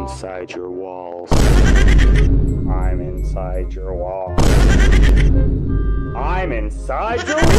inside your walls. I'm inside your walls. I'm inside your walls.